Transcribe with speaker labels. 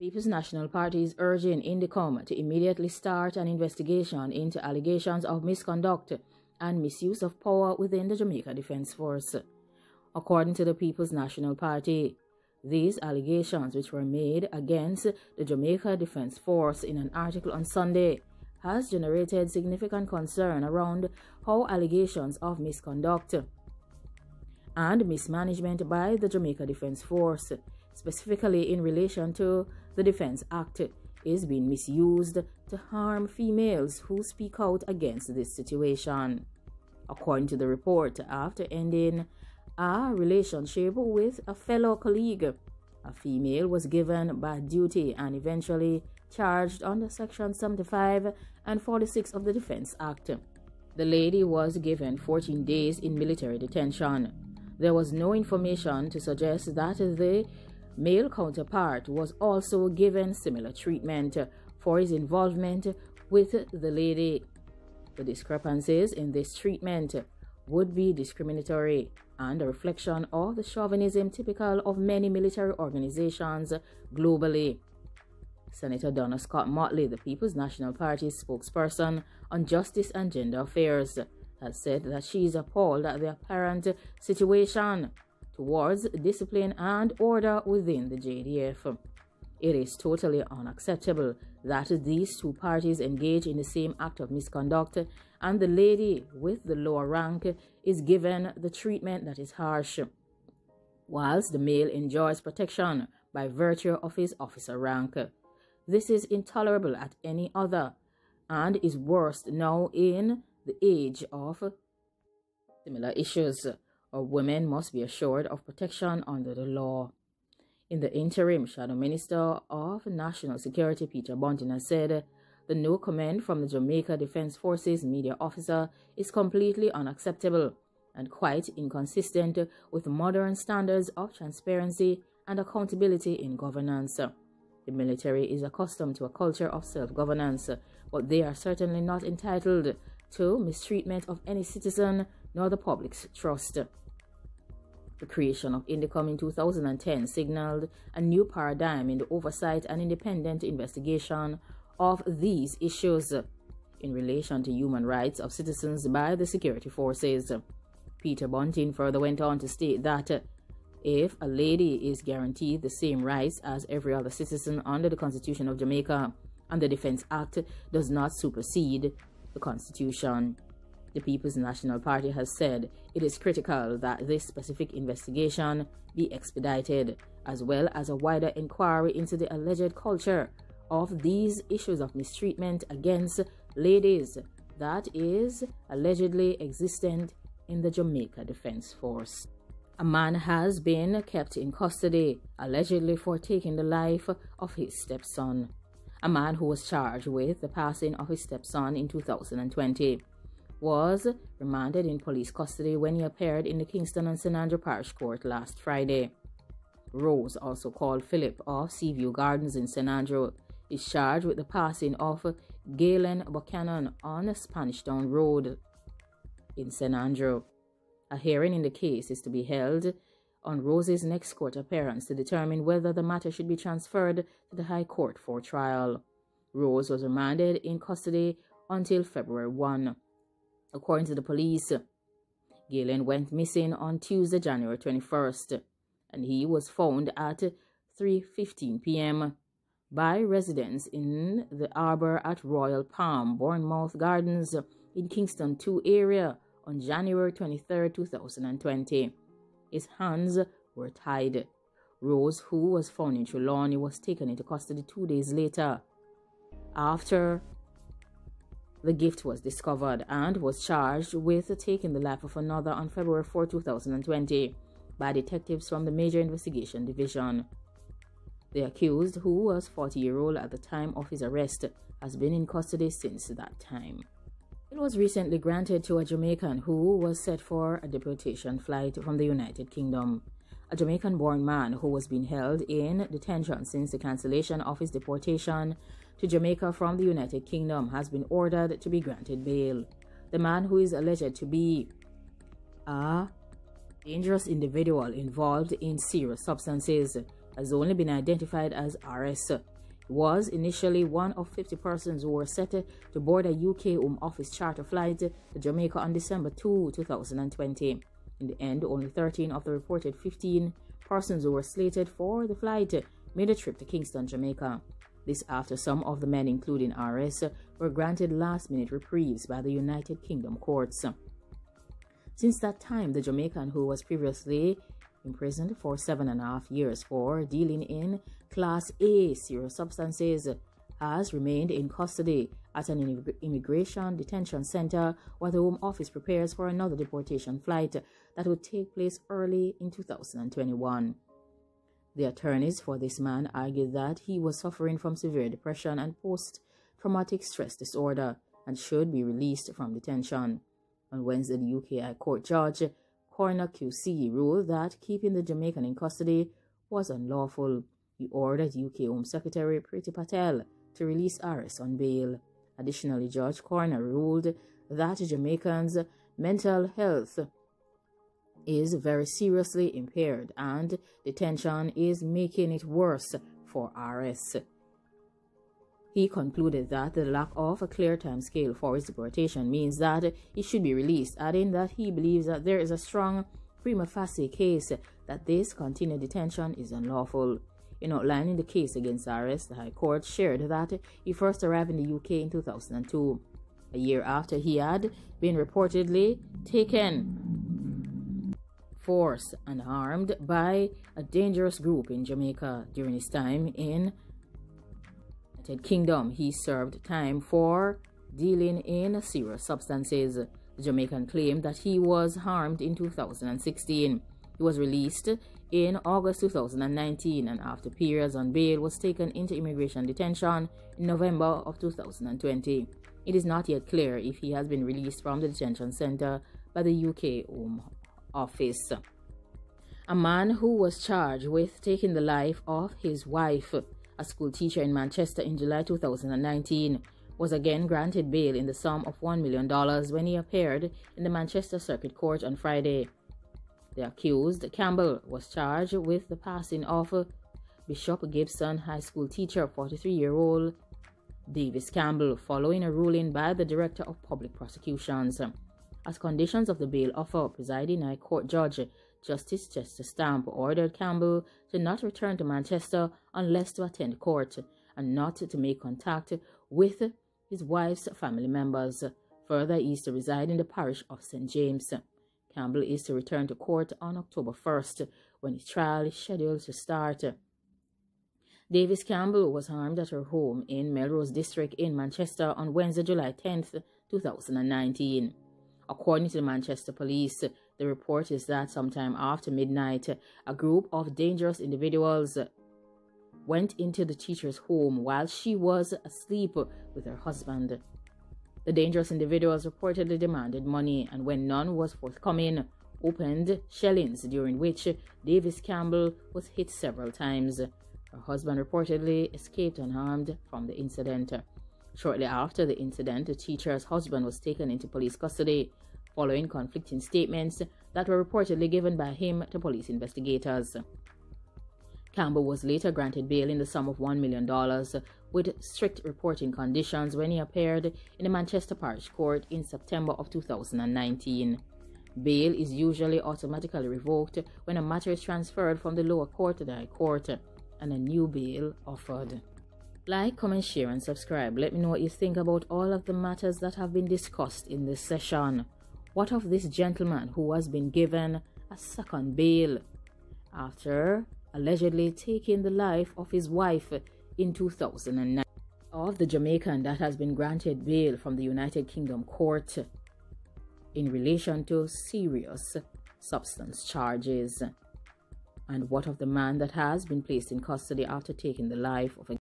Speaker 1: People's National Party is urging INDECOM to immediately start an investigation into allegations of misconduct and misuse of power within the Jamaica Defence Force. According to the People's National Party, these allegations, which were made against the Jamaica Defence Force in an article on Sunday, has generated significant concern around how allegations of misconduct and mismanagement by the Jamaica Defence Force specifically in relation to the Defense Act, is being misused to harm females who speak out against this situation. According to the report, after ending a relationship with a fellow colleague, a female was given bad duty and eventually charged under Section 75 and 46 of the Defense Act. The lady was given 14 days in military detention. There was no information to suggest that the male counterpart was also given similar treatment for his involvement with the lady. The discrepancies in this treatment would be discriminatory and a reflection of the chauvinism typical of many military organizations globally. Senator Donna Scott Motley, the People's National Party spokesperson on justice and gender affairs, has said that she is appalled at the apparent situation towards discipline and order within the JDF. It is totally unacceptable that these two parties engage in the same act of misconduct and the lady with the lower rank is given the treatment that is harsh, whilst the male enjoys protection by virtue of his officer rank. This is intolerable at any other and is worst now in the age of similar issues or women must be assured of protection under the law. In the interim, Shadow Minister of National Security Peter Bunting has said the no comment from the Jamaica Defense Forces media officer is completely unacceptable and quite inconsistent with modern standards of transparency and accountability in governance. The military is accustomed to a culture of self-governance, but they are certainly not entitled to mistreatment of any citizen nor the public's trust. The creation of INDECOM in 2010 signaled a new paradigm in the oversight and independent investigation of these issues in relation to human rights of citizens by the security forces. Peter Bunting further went on to state that if a lady is guaranteed the same rights as every other citizen under the Constitution of Jamaica and the Defense Act does not supersede the Constitution. The People's National Party has said it is critical that this specific investigation be expedited, as well as a wider inquiry into the alleged culture of these issues of mistreatment against ladies that is allegedly existent in the Jamaica Defense Force. A man has been kept in custody, allegedly for taking the life of his stepson. A man who was charged with the passing of his stepson in 2020 was remanded in police custody when he appeared in the Kingston and St. Andrew Parish Court last Friday. Rose, also called Philip of Seaview Gardens in St. Andrew, is charged with the passing of Galen Buchanan on Spanish Town Road in St. Andrew. A hearing in the case is to be held on Rose's next court appearance to determine whether the matter should be transferred to the High Court for trial. Rose was remanded in custody until February 1. According to the police, Galen went missing on Tuesday, January 21st, and he was found at 3.15 p.m. by residents in the arbor at Royal Palm, Bournemouth Gardens in Kingston 2 area on January 23, 2020. His hands were tied. Rose, who was found in Trelawny, was taken into custody two days later after the gift was discovered and was charged with taking the life of another on February 4, 2020 by detectives from the Major Investigation Division. The accused, who was 40-year-old at the time of his arrest, has been in custody since that time. It was recently granted to a Jamaican who was set for a deportation flight from the United Kingdom. A Jamaican-born man who was being held in detention since the cancellation of his deportation to Jamaica from the United Kingdom has been ordered to be granted bail. The man who is alleged to be a dangerous individual involved in serious substances has only been identified as RS. Was initially one of 50 persons who were set to board a UK Home Office charter flight to Jamaica on December 2, 2020. In the end, only 13 of the reported 15 persons who were slated for the flight made a trip to Kingston, Jamaica. This after some of the men, including RS, were granted last minute reprieves by the United Kingdom courts. Since that time, the Jamaican who was previously imprisoned for seven and a half years for dealing in Class A serious substances has remained in custody at an immigration detention center while the Home Office prepares for another deportation flight that will take place early in 2021. The attorneys for this man argued that he was suffering from severe depression and post traumatic stress disorder and should be released from detention. On Wednesday, the UK High Court judge, Coroner QC, ruled that keeping the Jamaican in custody was unlawful. He ordered UK Home Secretary Priti Patel to release RS on bail. Additionally, Judge Coroner ruled that Jamaicans' mental health is very seriously impaired and detention is making it worse for RS. He concluded that the lack of a clear time scale for his deportation means that he should be released, adding that he believes that there is a strong prima facie case that this continued detention is unlawful. In outlining the case against RS, the High Court shared that he first arrived in the UK in 2002, a year after he had been reportedly taken forced, and armed by a dangerous group in Jamaica during his time in United Kingdom. He served time for dealing in serious substances. The Jamaican claimed that he was harmed in 2016. He was released in August 2019 and after periods on bail was taken into immigration detention in November of 2020. It is not yet clear if he has been released from the detention center by the UK Home Office. A man who was charged with taking the life of his wife, a school teacher in Manchester in July 2019, was again granted bail in the sum of $1 million when he appeared in the Manchester Circuit Court on Friday. The accused, Campbell, was charged with the passing of Bishop Gibson High School teacher, 43 year old Davis Campbell, following a ruling by the Director of Public Prosecutions. As conditions of the bail offer, presiding High Court Judge Justice Chester Stamp ordered Campbell to not return to Manchester unless to attend court and not to make contact with his wife's family members. Further, he is to reside in the parish of St. James. Campbell is to return to court on October 1st when his trial is scheduled to start. Davis Campbell was harmed at her home in Melrose District in Manchester on Wednesday, July 10th, 2019. According to the Manchester Police, the report is that sometime after midnight, a group of dangerous individuals went into the teacher's home while she was asleep with her husband. The dangerous individuals reportedly demanded money and when none was forthcoming, opened shellings during which Davis Campbell was hit several times. Her husband reportedly escaped unharmed from the incident. Shortly after the incident, the teacher's husband was taken into police custody following conflicting statements that were reportedly given by him to police investigators. Campbell was later granted bail in the sum of $1 million with strict reporting conditions when he appeared in the Manchester Parish Court in September of 2019. Bail is usually automatically revoked when a matter is transferred from the lower court to the high court and a new bail offered. Like, comment, share, and subscribe. Let me know what you think about all of the matters that have been discussed in this session. What of this gentleman who has been given a second bail after allegedly taking the life of his wife in 2009 of the Jamaican that has been granted bail from the United Kingdom court in relation to serious substance charges? And what of the man that has been placed in custody after taking the life of a